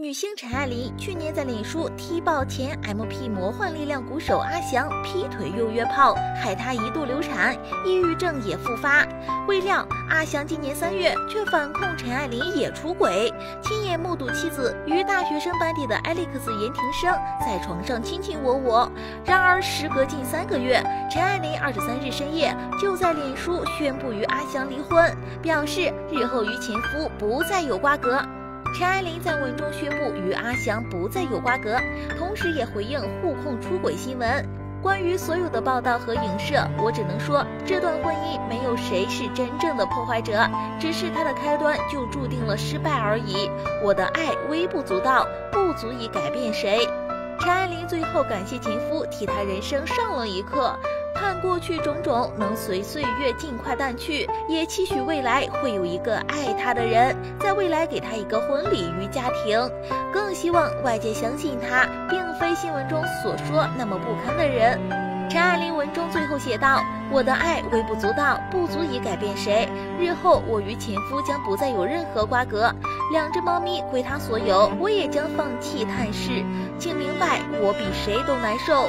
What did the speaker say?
女星陈爱琳去年在脸书踢爆前 MP 魔幻力量鼓手阿翔劈腿又约炮，害她一度流产，抑郁症也复发。未料阿翔今年三月却反控陈爱琳也出轨，亲眼目睹妻子与大学生班底的艾利克斯言庭生在床上卿卿我我。然而时隔近三个月，陈爱琳二十三日深夜就在脸书宣布与阿翔离婚，表示日后与前夫不再有瓜葛。陈爱玲在文中宣布与阿翔不再有瓜葛，同时也回应互控出轨新闻。关于所有的报道和影射，我只能说，这段婚姻没有谁是真正的破坏者，只是它的开端就注定了失败而已。我的爱微不足道，不足以改变谁。陈爱玲最后感谢前夫，替她人生上了一课。盼过去种种能随岁月尽快淡去，也期许未来会有一个爱她的人，在未来给她一个婚礼与家庭。更希望外界相信她，并非新闻中所说那么不堪的人。陈爱玲文中最后写道：“我的爱微不足道，不足以改变谁。日后我与前夫将不再有任何瓜葛，两只猫咪归他所有，我也将放弃探视。请明白，我比谁都难受。”